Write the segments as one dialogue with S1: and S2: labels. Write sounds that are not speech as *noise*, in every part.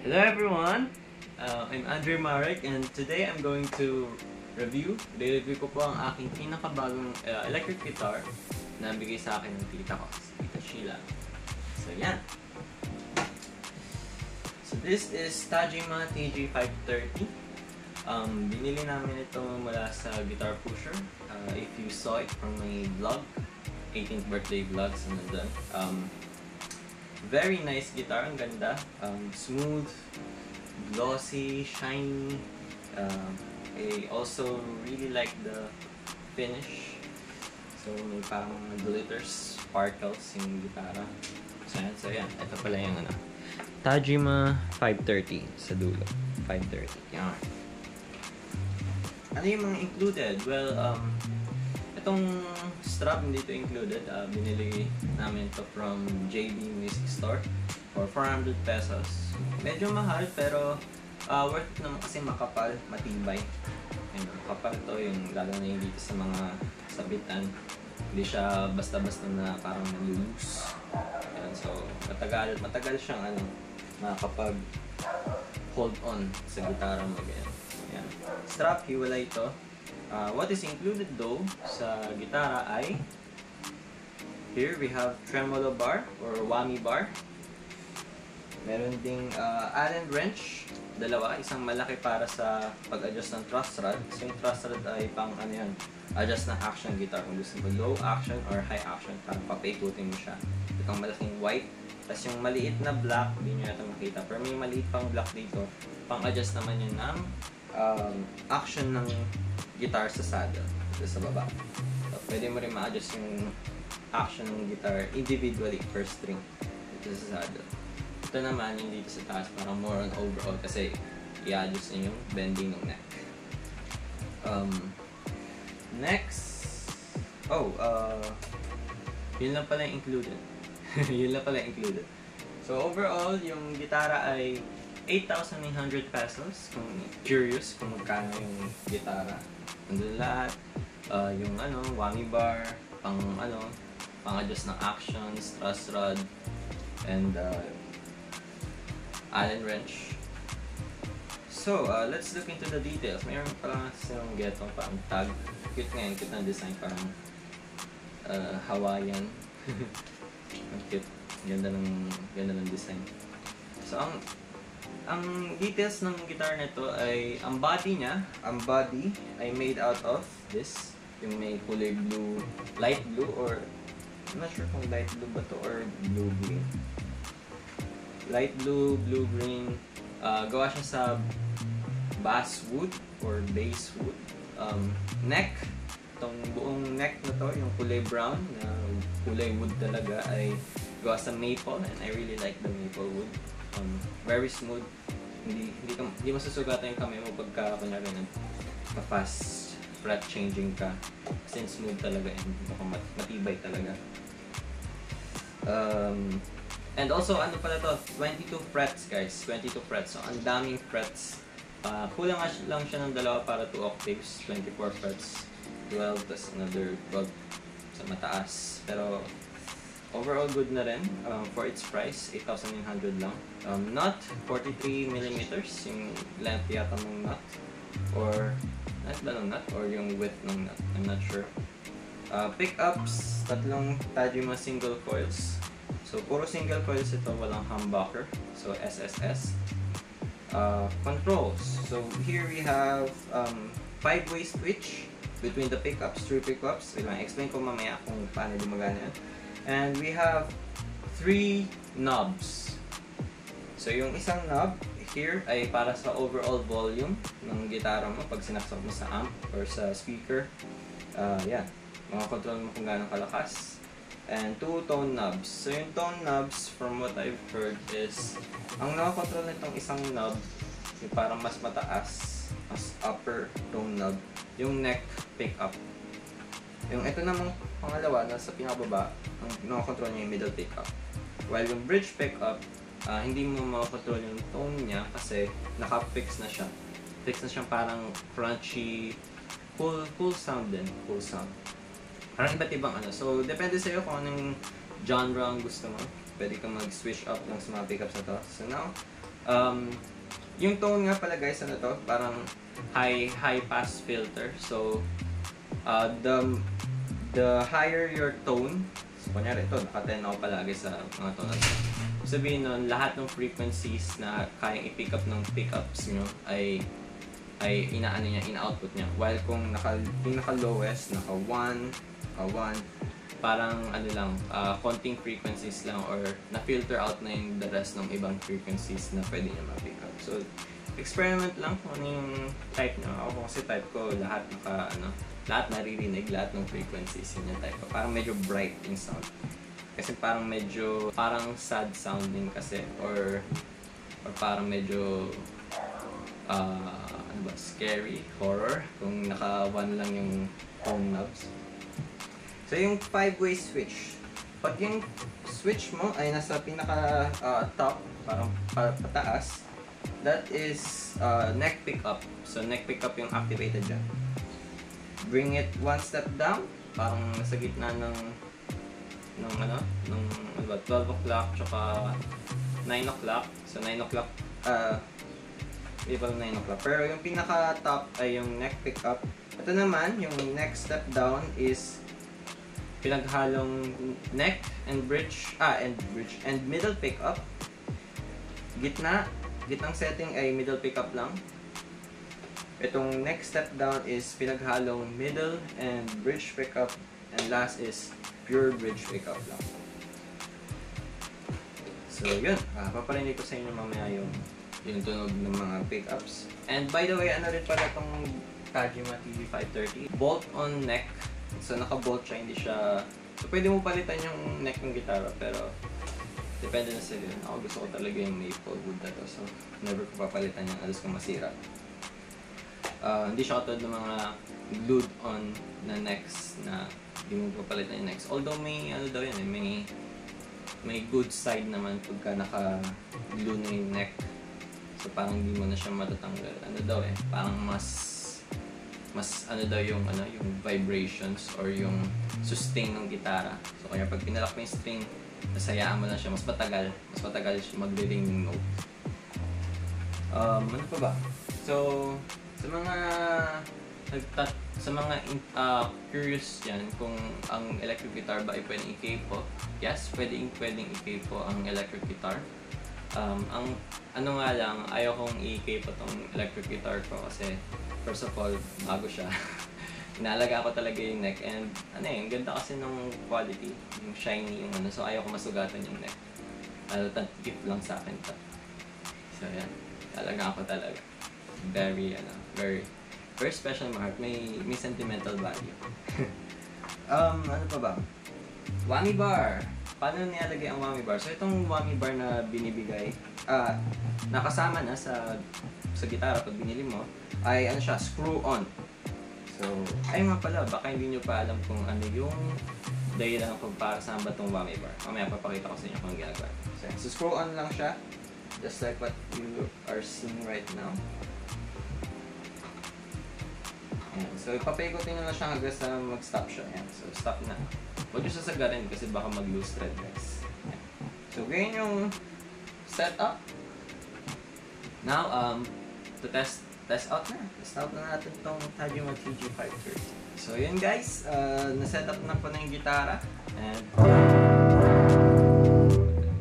S1: Hello everyone! Uh, I'm Andre Marek and today I'm going to review, re-review ko po ang aking pinakabagong uh, electric guitar na bigay sa akin ng tita ko, Tita Sheila. So yan. So this is Tajima TG530. Um, binili namin ito mula sa Guitar Pusher. Uh, if you saw it from my vlog, 18th birthday vlogs na nandun. Um, very nice guitar, ang ganda. Um, smooth, glossy, shiny. Um, I also really like the finish. So, may parang glitters, sparkles yung gitara. So, yan. So, yan. Ito pala yung ano. Tajima 530 sa dulo. 530. Yan. Ano yung mga included? Well, um, itong strap hindi ito included. Uh, binili namin ito from JB Music Store for 400 pesos. Medyo mahal pero uh, worth it naman kasi makapal, matibay. Ayun, makapal to yung lalo na yung dito sa mga sabitan. Hindi siya basta-basta na parang nalulus. Ayun, so matagal, matagal siyang ano, makakapag hold on sa gitara mo. Ganyan. Ayan. Strap, hiwalay ito. Uh, what is included though sa gitara ay here we have tremolo bar or whammy bar. Meron ding uh, Allen wrench, dalawa, isang malaki para sa pag-adjust ng truss rod. So yung truss rod ay pang ano yan, adjust ng action guitar. Kung gusto mo low action or high action, parang papaikutin mo siya. Itong malaking white. Tapos yung maliit na black, hindi nyo yata makita. Pero may maliit pang black dito. Pang-adjust naman yun ng um, action ng guitar sa saddle. Sa baba. So, pwede mo rin ma-adjust yung action ng guitar individually per string. Ito sa saddle. Ito naman yung dito sa taas, parang more on overall kasi i-adjust niyo yung bending ng neck. Um, next, oh, uh, yun lang pala yung included. *laughs* yun lang pala yung included. So overall, yung gitara ay 8,900 pesos kung curious kung magkano yung gitara. Nandun lahat. Uh, yung ano, whammy bar, pang ano, pang adjust ng actions, truss rod, and uh, Allen wrench. So, uh, let's look into the details. Mayroon pala silang getong parang tag. Cute nga yun, cute na design, parang uh, Hawaiian. *laughs* ang cute. Ganda ng, ganda ng design. So, ang ang details ng guitar nito ay ang body niya, ang body ay made out of this, yung may kulay blue, light blue or I'm not sure kung light blue ba to or blue green. Light blue, blue green. Uh, gawa siya sa basswood or basswood. Um, neck, itong buong neck na to, yung kulay brown, na kulay wood talaga ay gawa sa maple and I really like the maple wood. Um, very smooth. Hindi hindi ka, hindi masusugatan yung kamay mo pagka kunyari nag fast fret changing ka. Since smooth talaga and mat matibay talaga. Um, and also, ano pala to? 22 frets, guys. 22 frets. So, ang daming frets. Uh, kulang lang siya ng dalawa para 2 octaves. 24 frets. 12, tapos another 12 sa mataas. Pero, overall good na rin. Um, for its price, 8,900 lang. Um, nut, 43 millimeters. Yung length yata ng nut. Or, length ba ng nut? Or yung width ng nut? I'm not sure. Uh, pickups, tatlong Tajima single coils. So, puro single coils ito, walang humbucker. So, SSS. Uh, controls. So, here we have um, five-way switch between the pickups, three pickups. Wait lang, explain ko mamaya kung paano gumagana yan. And we have three knobs. So, yung isang knob here ay para sa overall volume ng gitara mo pag sinaksak mo sa amp or sa speaker. Uh, yeah makakontrol mo kung gaano kalakas. And two tone knobs. So yung tone knobs, from what I've heard is, ang nakakontrol nitong isang knob, yung parang mas mataas, mas upper tone knob, yung neck pickup. Yung ito namang pangalawa, nasa pinakababa, ang nakakontrol niya yung middle pickup. While yung bridge pickup, uh, hindi mo makakontrol yung tone niya kasi naka-fix na siya. Fix na siyang parang crunchy, full, full sound din, full sound. Parang iba't ibang ano. So, depende sa'yo kung anong genre ang gusto mo. Pwede kang mag-switch up lang sa mga pickups na to. So now, Um, yung tone nga pala guys, ano to? Parang high high pass filter. So, uh, the the higher your tone, so kunyari ito, naka-10 ako palagi sa mga tone na. Sabihin nun, lahat ng frequencies na kayang i-pick up ng pickups nyo ay ay inaano niya, ina-output niya. While kung naka, yung naka-lowest, naka-1, naka-1, parang ano lang, uh, konting frequencies lang or na-filter out na yung the rest ng ibang frequencies na pwede niya ma-pick up. So, experiment lang kung ano yung type niya. Ako kasi type ko lahat naka, ano, lahat naririnig, lahat ng frequencies yun yung type ko. Parang medyo bright yung sound. Kasi parang medyo, parang sad sounding kasi or or parang medyo uh, ano ba, scary, horror, kung naka-one lang yung tone knobs. So, yung five-way switch. Pag yung switch mo ay nasa pinaka uh, top, parang pa pataas, that is uh, neck pickup. So, neck pickup yung activated dyan. Bring it one step down, parang nasa gitna ng ng ano, ng ano ba, 12 o'clock tsaka 9 o'clock. So 9 o'clock, uh, level 9 o'clock. Pero yung pinaka-top ay yung neck pickup. Ito naman, yung next step down is pinaghalong neck and bridge, ah, and bridge, and middle pickup. Gitna, gitnang setting ay middle pickup lang. Itong next step down is pinaghalong middle and bridge pickup. And last is pure bridge pickup lang. So, yun. Uh, paparinig ko sa inyo mamaya yung, yung tunog ng mga pickups. And by the way, ano rin pala itong Tajima TV530. Bolt-on neck. So, naka-bolt siya, hindi siya... So, pwede mo palitan yung neck ng gitara, pero depende na sa yun. Ako gusto ko talaga yung maple wood na. So, never ko papalitan yung alas kung masira. Uh, hindi siya katulad ng mga glued-on na necks na hindi mo papalitan yung necks. Although may ano daw yan eh, may may good side naman pagka naka-glue na yung neck. So parang hindi mo na siya matatanggal. Ano daw eh, parang mas mas ano daw yung ano yung vibrations or yung sustain ng gitara. So kaya pag pinalak mo yung string, nasayaan mo lang siya mas matagal, mas matagal siya magre-ring ng note. Um, ano pa ba? So, sa mga nagtat sa mga uh, curious yan kung ang electric guitar ba ay pwedeng i-capo. Yes, pwedeng pwedeng i-capo ang electric guitar. Um, ang ano nga lang, ayaw kong i-capo tong electric guitar ko kasi first of all, bago siya. *laughs* Inaalaga ko talaga yung neck and ano eh, ang ganda kasi ng quality, yung shiny yung ano, so ayaw ko masugatan yung neck. Lalo tip lang sa akin to. So yan, talaga ako talaga. Very, ano, very very special heart. May, may sentimental value. *laughs* um, ano pa ba? Whammy bar. Paano nilalagay ang whammy bar? So, itong whammy bar na binibigay, ah, uh, nakasama na sa sa gitara pag binili mo, ay ano siya, screw on. So, ay nga pala, baka hindi nyo pa alam kung ano yung dahilan kung para saan ba itong whammy bar. Mamaya papakita ko sa inyo kung ginagawa. So, so, screw on lang siya, just like what you are seeing right now. Ayan. So, ipapaikutin nyo na siya hanggang sa mag-stop siya. Ayan. So, stop na. Huwag nyo sasagarin kasi baka mag-loose thread guys. So, ganyan yung setup. Now, um, to test test out na. Test out na natin itong Tajima TG530. So, yun guys. Uh, na-set up na po na yung gitara. And,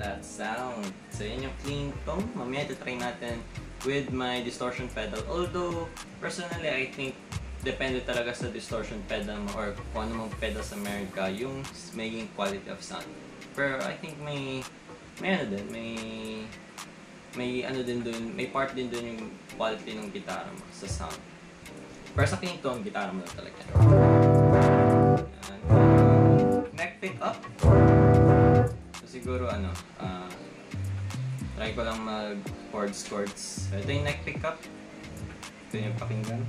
S1: that sound. So, yun yung clean tone. Mamaya ito-try natin with my distortion pedal. Although, personally, I think depende talaga sa distortion pedal mo or kung ano mong pedal sa meron ka, yung maging quality of sound. Pero I think may, may ano din, may, may ano din dun, may part din dun yung quality ng gitara mo sa sound. Pero sa clean tone, gitara mo na talaga. And, neck pick up. So siguro ano, uh, try ko lang mag chords chords. Ito yung neck pick up. Ito yung pakinggan.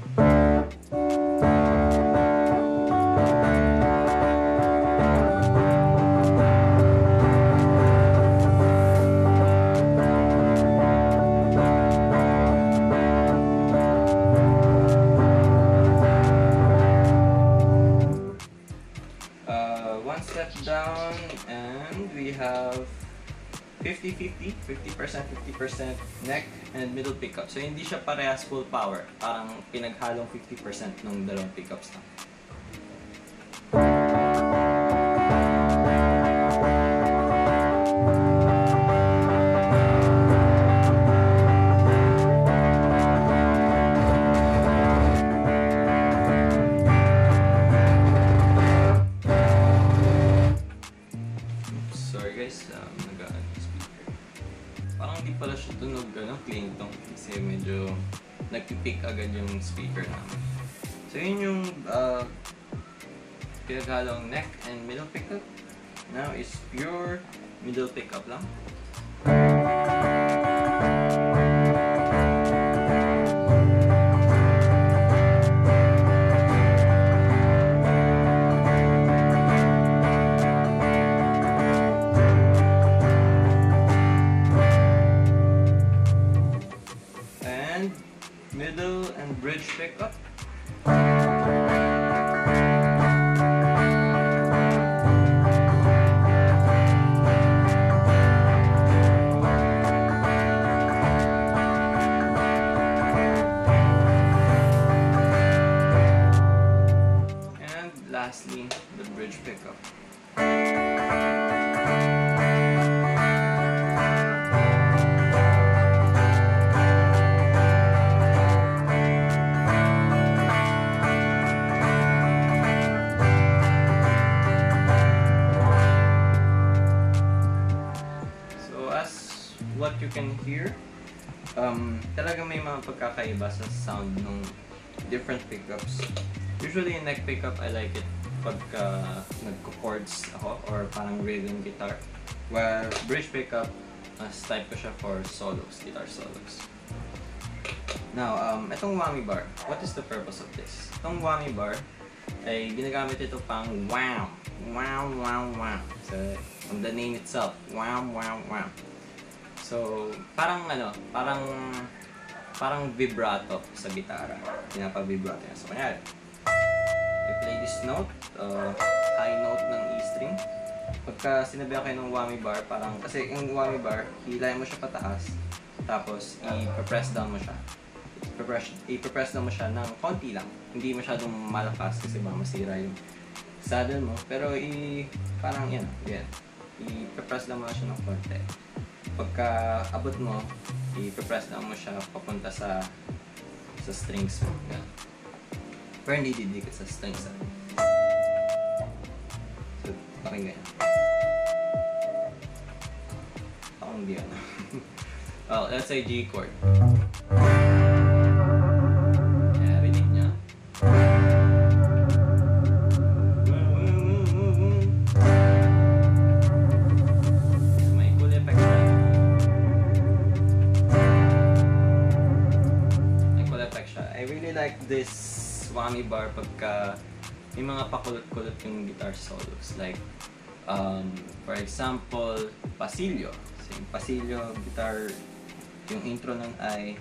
S1: 50-50, 50%, 50% neck and middle pickup. So hindi siya parehas full power. Parang pinaghalong 50% ng dalawang pickups na. Oops, sorry guys, um, nag-add Parang di pala siya tunog, ano, clean tong. Kasi medyo nagpipick agad yung speaker namin. So yun yung uh, pinaghalong neck and middle pickup. Now is pure middle pickup lang. Middle and bridge pickup. You can hear, um, talaga may mga pagkakaiba sa sound ng different pickups. Usually in neck pickup, I like it pagka nagko-chords ako or parang rhythm guitar. While bridge pickup, mas type ko siya for solos, guitar solos. Now, um, itong whammy bar, what is the purpose of this? Itong whammy bar ay ginagamit ito pang wow, wow, wow, wow. So, from the name itself, wow, wow, wow. So, parang ano, parang parang vibrato sa gitara. Pinapa-vibrato yan. So, kanyari, I play this note, uh, high note ng E string. Pagka sinabihan kayo ng whammy bar, parang, kasi yung whammy bar, hilayin mo siya pataas, tapos i-press down mo siya. I-press, i-press down mo siya ng konti lang. Hindi masyadong malakas kasi baka masira yung saddle mo. Pero i, parang yan, yan. I-press lang mo siya ng konti. Pagka abot mo, i-press lang mo siya papunta sa sa strings mo. Yan. Pero hindi didikit sa strings. ah. So, parang ganyan. Parang hindi ano. well, *laughs* let's say G chord. Whammy bar pagka may mga pakulot-kulot yung guitar solos. Like, um, for example, Pasilyo. So, yung Pasilyo guitar, yung intro nun ay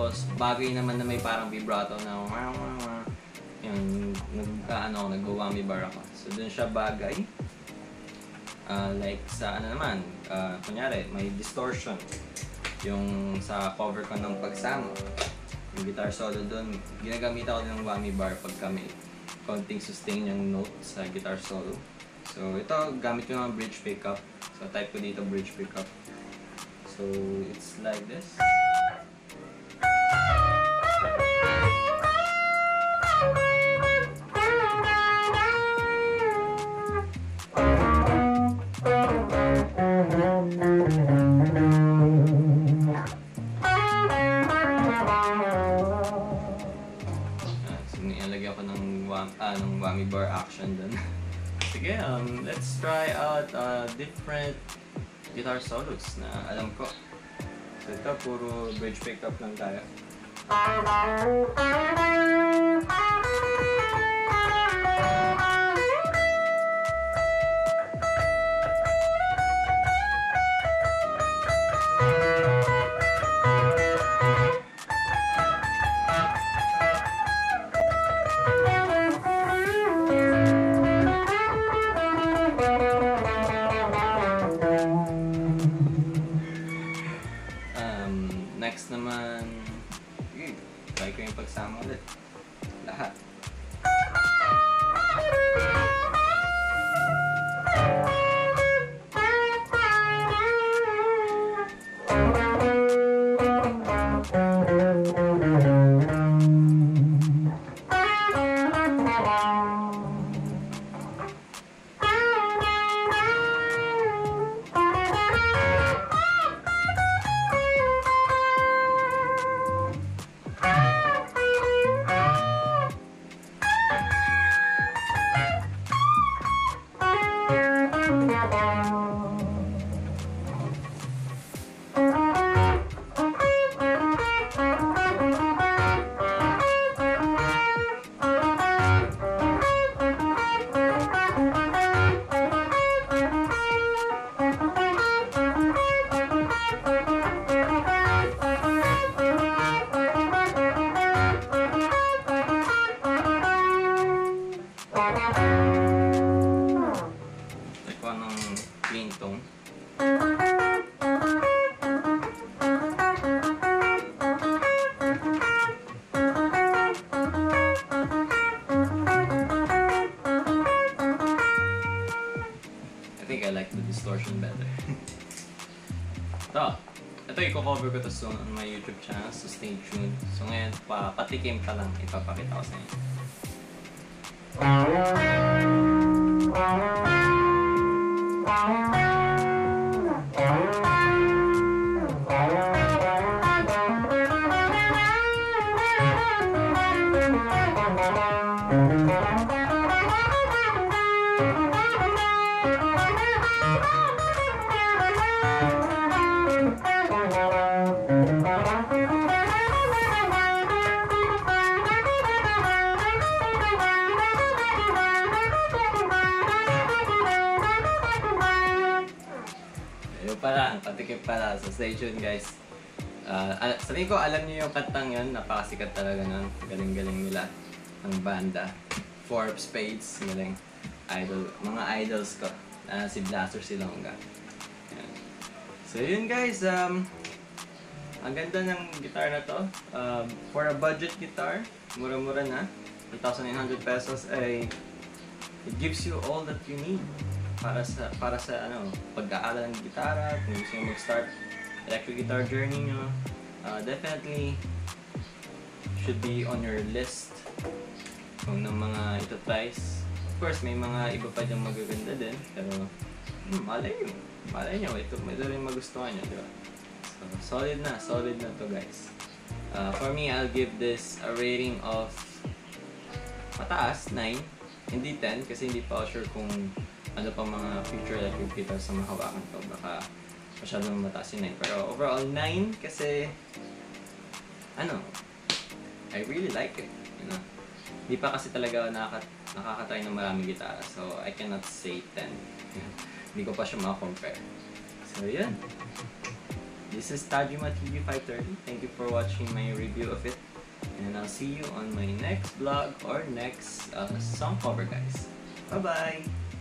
S1: tapos bagay naman na may parang vibrato na wah, wah, wah, yung nag, ano, nag-whammy bar ako. So, dun siya bagay. Ah, like sa ano naman, ah, kunyari, may distortion. Yung sa cover ko ng pagsama. Yung guitar solo dun, ginagamit ako ng whammy bar pagka may konting sustain yung note sa guitar solo. So, ito, gamit ko ng bridge pickup. So, type ko dito bridge pickup. So, it's like this. Ko ng, wham, ah, bar action dun. *laughs* Sige, um, let's try out a different guitar solos na alam ko. So ito, puro bridge pickup lang tayo. Um, i-cover ko my YouTube channel, so stay tuned. So ngayon, pa patikim pa lang, ipapakita ko sa inyo. Tuned guys. Uh, al- sa tingin ko, alam niyo yung kantang yun. Napakasikat talaga nun. Galing-galing nila. Ang banda. Four Spades. Galing. Idol. Mga idols ko. Uh, si Blaster Silonga. Yan. So yun guys. Um, ang ganda ng guitar na to. Um, for a budget guitar, mura-mura na. 2,900 pesos ay it gives you all that you need para sa para sa ano pag-aaral ng gitara kung gusto nyo mag-start electric guitar journey nyo. Uh, definitely should be on your list kung ng mga ito tries of course may mga iba pa dyan magaganda din pero hmm, malay nyo. Malay nyo ito, ito rin magustuhan nyo di ba? So solid na solid na to guys. Uh, for me I'll give this a rating of mataas 9 hindi 10 kasi hindi pa sure kung ano pa mga future electric guitars sa mahawakan to. Baka masyadong mataas yung 9. Pero overall 9 kasi ano, I really like it. You know? Hindi pa kasi talaga nakaka nakakatry ng maraming gitara. So I cannot say 10. hindi *laughs* ko pa siya makakompare. So yun. This is Tajima TV530. Thank you for watching my review of it. And I'll see you on my next vlog or next uh, song cover guys. Bye-bye!